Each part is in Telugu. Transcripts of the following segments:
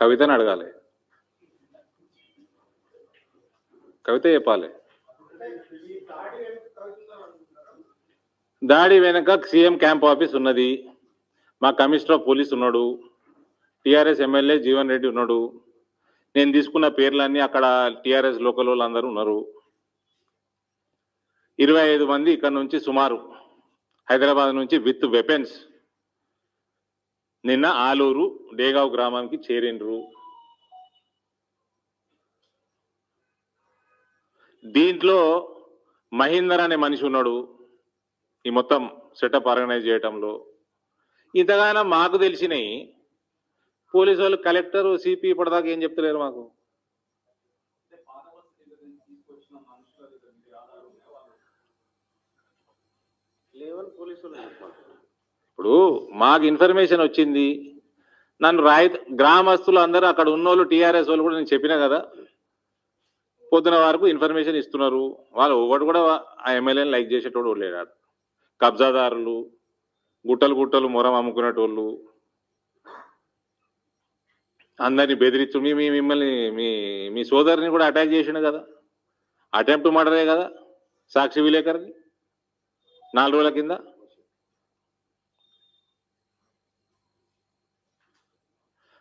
కవితని అడగాలి. కవిత చెప్పాలి. దాడి వెనక సీఎం క్యాంప్ ఆఫీస్ ఉన్నది. మా కమిషనర్ ఆఫ్ పోలీస్ ఉన్నాడు. టిఆర్ఎస్ ఎమ్మెల్యే జీవన్ రెడ్డి ఉన్నాడు. నేను తీసుకున్న పేర్లన్నీ అక్కడ టిఆర్ఎస్ లోకల్ వాళ్ళందరూ ఉన్నారు. ఇరవై ఐదు మంది ఇక్కడ నుంచి సుమారు హైదరాబాద్ నుంచి విత్ వెపన్స్ నిన్న ఆలూరు డేగావ్ గ్రామానికి చేరిండ్రు. దీంట్లో మహేందర్ అనే మనిషి ఉన్నాడు ఈ మొత్తం సెటప్ ఆర్గనైజ్ చేయటంలో. ఇంతగానో మాకు తెలిసినాయి పోలీసు వాళ్ళు కలెక్టర్ సిపి ఇప్పటిదాకా ఏం చెప్తలేరు మాకు. లేవని పోలీసులు ఇప్పుడు మాకు ఇన్ఫర్మేషన్ వచ్చింది. నన్ను రాయి గ్రామస్తులు అందరూ అక్కడ ఉన్నోళ్ళు టీఆర్ఎస్ వాళ్ళు కూడా నేను చెప్పినా కదా. పొద్దున వరకు ఇన్ఫర్మేషన్ ఇస్తున్నారు. వాళ్ళు ఒకటి కూడా ఆ ఎమ్మెల్యేని లైక్ చేసేటోడు లేడు. కబ్జాదారులు గుట్టలు గుట్టలు మొరం అమ్ముకునేటోళ్ళు. అందరిని బెదిరించు మీ మీ మిమ్మల్ని మీ మీ సోదరిని కూడా అటాక్ చేసిండు కదా. అటెంప్ట్ మర్డరే కదా సాక్షి విలేకరిని నాలుగు రోజుల కింద.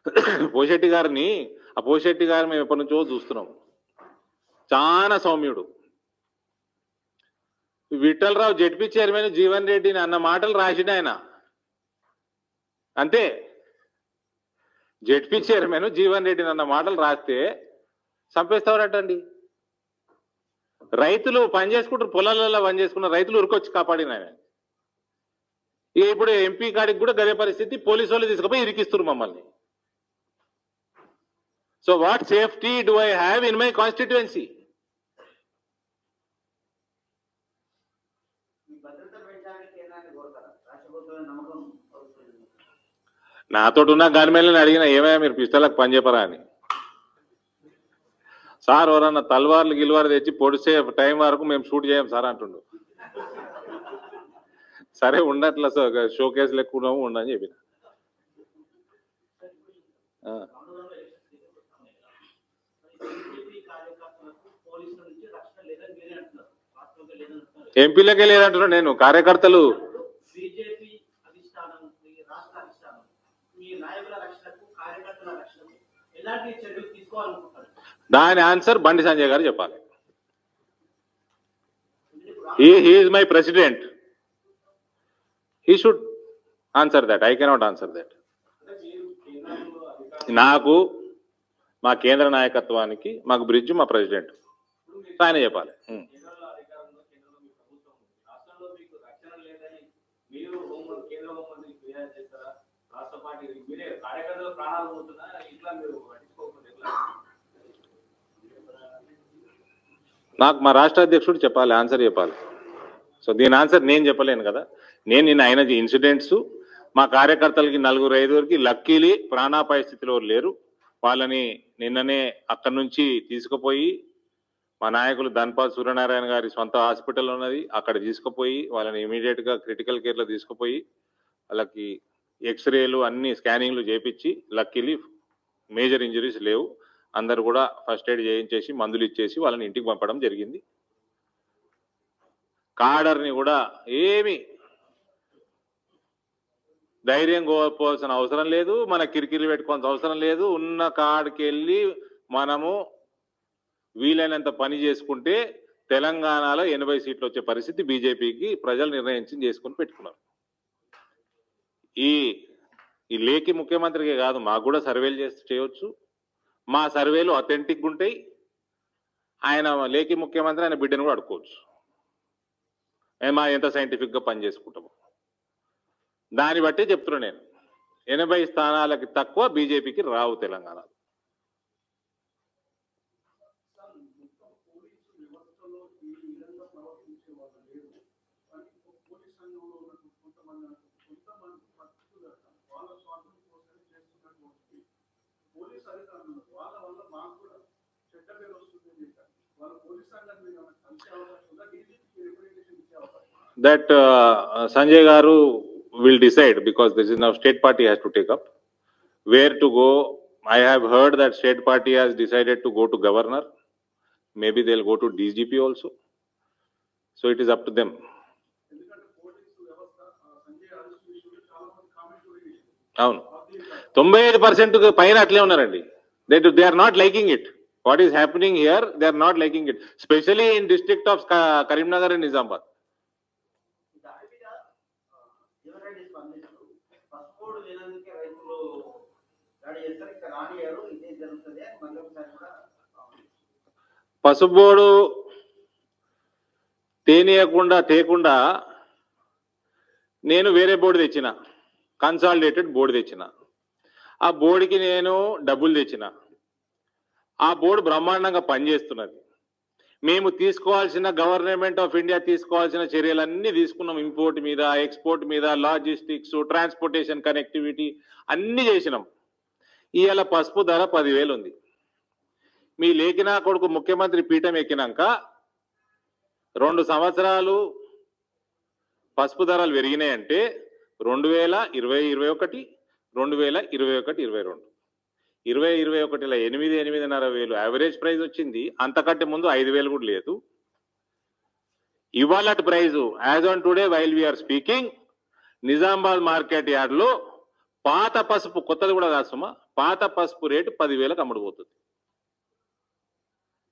పోషెట్టి గారిని ఆ పోషెట్టి గారిని మేము ఎప్పటి నుంచో చూస్తున్నాం. చాలా సౌమ్యుడు. విఠలరావు జడ్పీ చైర్మన్ జీవన్ రెడ్డిని అన్న మాటలు రాసిండు ఆయన. అంతే. జడ్పీ చైర్మన్ జీవన్ రెడ్డిని అన్న మాటలు రాస్తే చంపేస్తారటండి రైతులు పని చేసుకుంటారు పొలాలలో పని చేసుకున్న రైతులు ఉరికొచ్చి కాపాడిన ఆయన. ఇక ఇప్పుడు ఎంపీ కాడికి కూడా గదే పరిస్థితి పోలీసు వాళ్ళు తీసుకుపోయి ఇరికిస్తున్నారు మమ్మల్ని so what safety do I have in my constituency so what safety కేంద్రాన్ని కోరుతారా హ్యావ్ ఇన్ మై వస్తుంది నాతో ఉన్న గన్మెన్లను అడిగిన ఏమయ్యా మీరు పిస్తలకు పని చెప్పరా అని. సార్ ఎవరన్నా తల్వార్లు గిల్వారు తెచ్చి పొడిసే టైం వరకు మేము షూట్ చేయం సార్ అంటుండు. సరే ఉండట్లా సార్ షో కేసు లెక్కున్నాము ఉండని చెప్పిన ఆ. బీజేపీ కార్యకర్తలకు పోలీసుల నుంచి రక్షణ లేదని మీరే అంటున్నారు వాస్తవంగా లేదని అంటున్నారు ఎంపీలకే లేదంటున్నా నేను కార్యకర్తలు. మీ మీ దాని ఆన్సర్ బండి సంజయ్ గారు చెప్పాలి. Is my president. He should answer that. I cannot answer that. నాకు మా కేంద్ర నాయకత్వానికి మాకు బ్రిడ్జ్ మా ప్రెసిడెంట్ ఆయన చెప్పాలి. నాకు మా రాష్ట్ర అధ్యక్షుడు చెప్పాలి ఆన్సర్ చెప్పాలి. సో దీని ఆన్సర్ నేను చెప్పలేను కదా. నేను నిన్న అయిన ఇన్సిడెంట్స్ మా కార్యకర్తలకి నలుగురు ఐదుగురికి లక్కీలీ ప్రాణాపాయ స్థితిలో లేరు. వాళ్ళని నిన్ననే అక్కడి నుంచి తీసుకుపోయి మా నాయకులు ధన్పాల్ సూర్యనారాయణ గారి సొంత హాస్పిటల్ ఉన్నది. అక్కడ తీసుకుపోయి వాళ్ళని ఇమీడియట్గా క్రిటికల్ కేర్లో తీసుకుపోయి వాళ్ళకి ఎక్స్రేలు అన్ని స్కానింగ్లు చేపించి లక్కీలీ మేజర్ ఇంజరీస్ లేవు. అందరు కూడా ఫస్ట్ ఎయిడ్ చేయించేసి మందులు ఇచ్చేసి వాళ్ళని ఇంటికి పంపడం జరిగింది. కాడర్ని కూడా ఏమి ధైర్యం కోల్పోవాల్సిన అవసరం లేదు. మన కిరికిరి పెట్టుకోవాల్సిన అవసరం లేదు. ఉన్న కాడికి వెళ్ళి మనము వీలైనంత పని చేసుకుంటే తెలంగాణలో ఎనభై సీట్లు వచ్చే పరిస్థితి బీజేపీకి ప్రజలు నిర్ణయించి చేసుకుని పెట్టుకున్నారు. ఈ ఈ లేఖి ముఖ్యమంత్రికే కాదు మాకు కూడా సర్వేలు చేసి చేయవచ్చు మా సర్వేలు అథెంటిక్గా ఉంటాయి. ఆయన లేఖి ముఖ్యమంత్రి ఆయన బిడ్డను కూడా అడుకోవచ్చు మా ఎంత సైంటిఫిక్గా పనిచేసుకుంటాము పని చేసుకుంటాము. దాన్ని బట్టే చెప్తున్నా నేను. ఎనభై స్థానాలకి తక్కువ బీజేపీకి రావు తెలంగాణ పోలీస్ అధికారులు వాళ్ళ వల్ల మాకు కూడా చెడ్డ పేరు వస్తుంది అని చెప్పారు వాళ్ళ పోలీస్ సంఘాన్ని మీరు ఏమైనా కలిసే అవకాశం ఉందా డీజీపీకి రిప్రజెంటేషన్ ఇచ్చే అవకాశం ఉందా? That Sanjay garu will decide because this is now state party has to take up where to go I have heard that state party has decided to go to governor. Maybe they'll go to DGP also. So it is up to them. ఎందుకంటే పోలీసు వ్యవస్థ ఆ, సంజయ్ అరెస్ట్ విషయంలో చాలా మంది కామెంట్ కూడా చేశారు అవును ఆఫ్ ది తొంభై ఐదు పర్సెంట్ పైన అట్లే ఉన్నారండి. They they are not liking it what is happening here they are not liking it specially in district of Karimnagar and Nizamabad పసుబోడు తేనియకుండా తేకుండా నేను వేరే బోర్డు తెచ్చిన. కన్సాలిడేటెడ్ బోర్డు తెచ్చిన. ఆ బోర్డుకి నేను డబ్బులు తెచ్చిన. ఆ బోర్డు బ్రహ్మాండంగా పనిచేస్తున్నది. మేము తీసుకోవాల్సిన గవర్నమెంట్ ఆఫ్ ఇండియా తీసుకోవాల్సిన చర్యలన్నీ తీసుకున్నాం. ఇంపోర్ట్ మీద ఎక్స్పోర్ట్ మీద లాజిస్టిక్స్ ట్రాన్స్పోర్టేషన్ కనెక్టివిటీ అన్నీ చేసినాం. ఇవాళ పసుపు ధర పదివేలు ఉంది. మీ లేఖినా కొడుకు ముఖ్యమంత్రి పీఠం ఎక్కినాక రెండు సంవత్సరాలు పసుపు ధరలు పెరిగినాయంటే రెండు వేల ఇరవై ఇరవై ఒకటి రెండు వేల ఇరవై ఒకటి ఇరవై రెండు. ఇరవై ఇరవై ఒకటిలో ఎనిమిది ఎనిమిదిన్నర వేలు యావరేజ్ ప్రైస్ వచ్చింది. అంతకంటే ముందు ఐదు వేలు కూడా లేదు. ఇవాళ price as on today while we are speaking Nizamabad market యార్డ్లో పాత పసుపు కొత్తది కూడా కాసుమా పాత పసుపు రేటు పదివేలకు అమ్ముడుపోతుంది.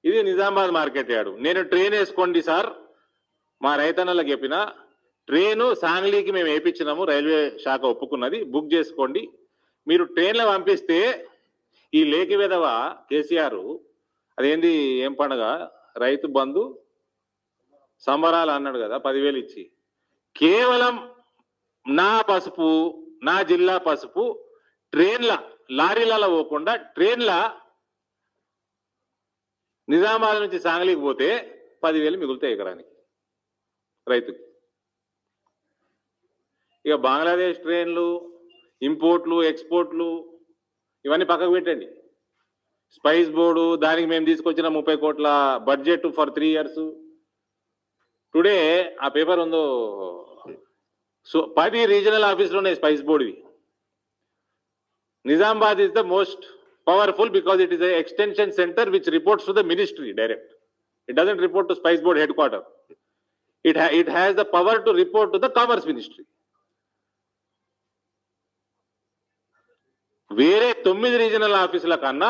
ఇది నిజామాబాద్ మార్కెట్ యార్డు. నేను ట్రైన్ వేసుకోండి సార్. మా రైతన్నలకు చెప్పిన ట్రైను సాంగ్లీకి మేము వేయించినాము రైల్వే శాఖ ఒప్పుకున్నది. బుక్ చేసుకోండి. మీరు ట్రైన్లో పంపిస్తే ఈ లేఖ విధవ కేసీఆర్ అదేంది ఏం పండగ? రైతు బంధు సంబరాలు అన్నాడు కదా పదివేలు ఇచ్చి. కేవలం నా పసుపు నా జిల్లా పసుపు ట్రైన్ల లారీలలో పోకుండా ట్రైన్ల నిజామాబాద్ నుంచి సాంగ్లీకి పోతే పదివేలు మిగులుతాయి ఎకరానికి రైతుకి. ఇక బంగ్లాదేశ్ ట్రైన్లు ఇంపోర్ట్లు ఎక్స్పోర్ట్లు ఇవన్నీ పక్కకు పెట్టండి. స్పైస్ బోర్డు దానికి మేము తీసుకొచ్చిన ముప్పై కోట్ల budget for three years. Today ఆ పేపర్ ఉందో? సో పది రీజనల్ ఆఫీసులు ఉన్నాయి spice బోర్డువి. Nizamabad is the most powerful because it is extension centre which reports to the ministry direct. It doesn't report to spice board headquarter. It it has the power to report to the commerce ministry. వేరే తొమ్మిది రీజనల్ ఆఫీసుల కన్నా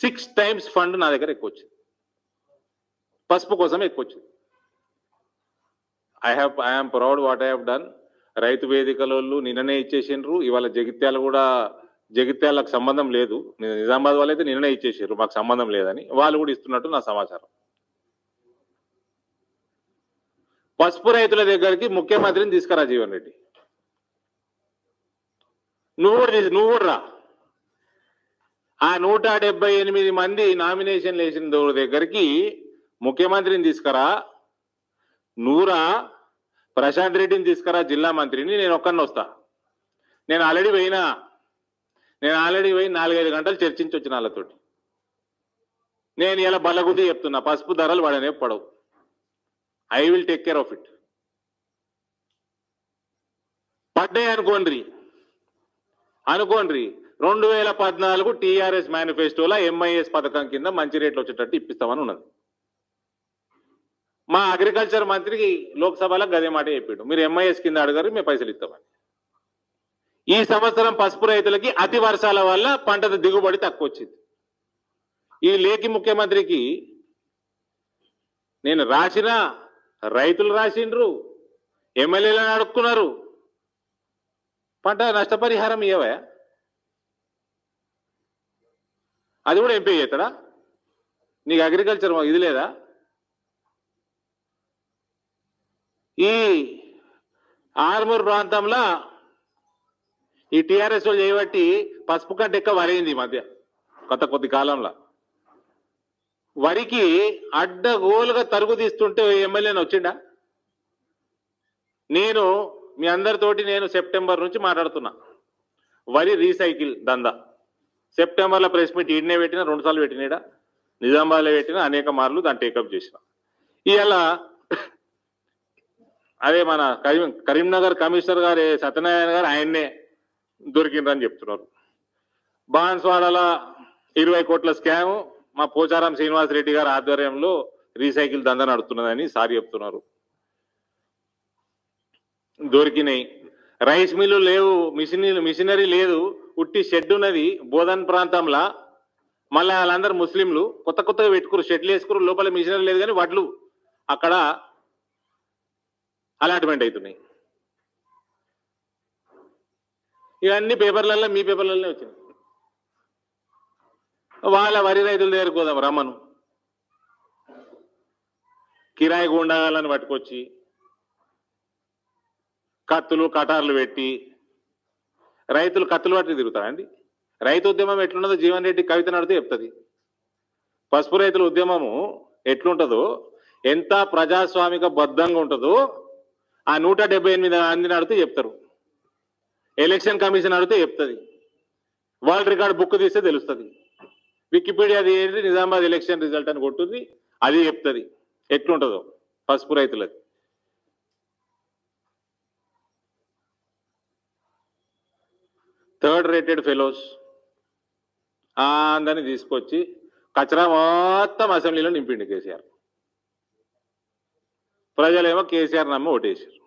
సిక్స్ టైమ్స్ ఫండ్ నా దగ్గర ఎక్కువ వచ్చింది పసుపు కోసం ఎక్కువ వచ్చింది I have I'm proud what I have done రైతు వేదికలోళ్ళు నిన్ననే ఇచ్చేసిండ్రు. ఇవాళ జగిత్యాల కూడా జగిత్యాలకు సంబంధం లేదు. నిజామాబాద్ వాళ్ళు అయితే నిన్ననే ఇచ్చేసారు మాకు సంబంధం లేదని. వాళ్ళు కూడా ఇస్తున్నట్టు నా సమాచారం. పసుపు రైతుల దగ్గరికి ముఖ్యమంత్రిని తీసుకురా జీవన్ రెడ్డి. నువ్వు కూడా నువ్వు రా. ఆ నూట డెబ్బై ఎనిమిది మంది నామినేషన్లు వేసిన దగ్గరికి ముఖ్యమంత్రిని తీసుకురా. నూరా ప్రశాంత్ రెడ్డిని తీసుకురా జిల్లా మంత్రిని. నేను ఒక్కడిని వస్తా. నేను ఆల్రెడీ పోయినా. నేను ఆల్రెడీ పోయి నాలుగైదు గంటలు చర్చించి వచ్చిన వాళ్ళతోటి. నేను ఇలా బలగుద్ది చెప్తున్నా. పసుపు ధరలు వాడనే పడవు. I will take care of it. పడ్డాయి అనుకోండి అనుకోండి రెండు వేల పద్నాలుగు టీఆర్ఎస్ మేనిఫెస్టోలో ఎంఐఎస్ పథకం కింద మంచి రేట్లు వచ్చేటట్టు ఇప్పిస్తామని ఉన్నది. మా అగ్రికల్చర్ మంత్రికి లోక్సభలో గదే మాట చెప్పాడు మీరు ఎంఐఎస్ కింద అడగారు మేము పైసలు ఇస్తామని. ఈ సంవత్సరం పసుపు రైతులకి అతి వర్షాల వల్ల పంట దిగుబడి తక్కువ వచ్చింది ఈ లేఖి ముఖ్యమంత్రికి నేను రాసిన రైతులు రాసిండ్రు ఎమ్మెల్యేలను అడుక్కున్నారు పంట నష్టపరిహారం ఇవ్వవా అది కూడా ఎంపీ చేస్తాడా? నీకు అగ్రికల్చర్ ఇది లేదా? ఈ ఆర్మూర్ ప్రాంతంలో ఈ టీఆర్ఎస్ వాళ్ళు చేయబట్టి పసుపు కంటే ఎక్కువ వరైంది ఈ మధ్య కొత్త కొద్ది కాలంలో. వరికి అడ్డగోలుగా తరుగు తీస్తుంటే ఎమ్మెల్యేని వచ్చిండా? నేను మీ అందరితోటి నేను సెప్టెంబర్ నుంచి మాట్లాడుతున్నా. వరి రీసైకిల్ దందా. సెప్టెంబర్లో ప్రెస్ మీట్ ఈడనే పెట్టిన రెండు సార్లు పెట్టినాడా నిజామాబాద్లో పెట్టిన అనేక మార్లు దాన్ని టేకప్ చేసిన. ఇవాళ అదే మన కరీం కరీంనగర్ కమిషనర్ గారు సత్యనారాయణ గారు ఆయన్నే దొరికిండ్రని చెప్తున్నారు. బాన్స్వాడల ఇరవై కోట్ల స్కామ్ మా పోచారం శ్రీనివాస్ రెడ్డి గారి ఆధ్వర్యంలో రీసైకిల్ దందా నడుతున్నదని సారి చెప్తున్నారు. దొరికినాయి. రైస్ మిల్లు లేవు మిషనరీ మిషనరీ లేదు ఉట్టి షెడ్ ఉన్నది బోధన్ ప్రాంతంలో. మళ్ళీ వాళ్ళందరూ ముస్లింలు కొత్త కొత్తగా పెట్టుకురు షెడ్లు వేసుకురు లోపల మిషనరీ లేదు కానీ వడ్లు అక్కడ అలాట్మెంట్ అవుతున్నాయి ఇవన్నీ పేపర్లలో మీ పేపర్లలోనే వచ్చినాయి. వాళ్ళ వరి రైతుల దగ్గరకు పోదాం రమ్మను. కిరాయి గుండాలని పట్టుకొచ్చి కత్తులు కటార్లు పెట్టి రైతులు కత్తులు పట్టి తిరుగుతారండి రైతు ఉద్యమం ఎట్లున్నదో జీవన్ రెడ్డి కవిత నడితే చెప్తుంది. పసుపు రైతుల ఉద్యమము ఎట్లుంటుందో ఎంత ప్రజాస్వామిక బద్ధంగా ఉంటుందో ఆ నూట డెబ్బై ఎనిమిది మంది నడితే చెప్తారు. ఎలక్షన్ కమిషన్ అడిగితే చెప్తుంది. వరల్డ్ రికార్డ్ బుక్ తీస్తే తెలుస్తుంది. వికీపీడియా అది ఏంటి? నిజామాబాద్ ఎలక్షన్ రిజల్ట్ అని కొట్టుది. అది చెప్తుంది. ఎట్లుంటుందో పసుపు రైతులది. Third rated fellows. అందరిని తీసుకొచ్చి కచరా మొత్తం అసెంబ్లీలో నింపిండి కేసీఆర్. ప్రజలేమో కేసీఆర్ నమ్మ ఓటేశారు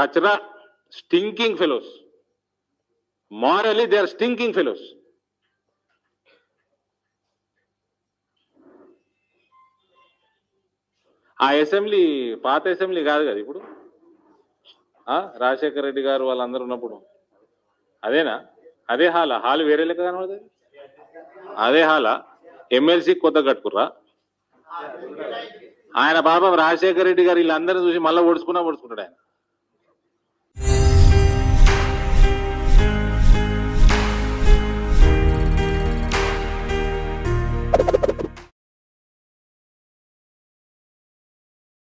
కచరా stinking fellows. మారలీ they are stinking fellows. ఆ అసెంబ్లీ పాత అసెంబ్లీ కాదు కదా ఇప్పుడు? రాజశేఖర రెడ్డి గారు వాళ్ళందరూ ఉన్నప్పుడు. అదేనా? అదే హాలా? హాల్ వేరే లెక్క కనబడుతుంది అదే హాలా? ఎమ్మెల్సీ కొత్త కట్టుకుర్రా? ఆయన పాపం రాజశేఖర రెడ్డి గారు వీళ్ళందరినీ చూసి మళ్ళీ ఓడుచుకున్నా ఓడుచుకుంటాడు ఆయన.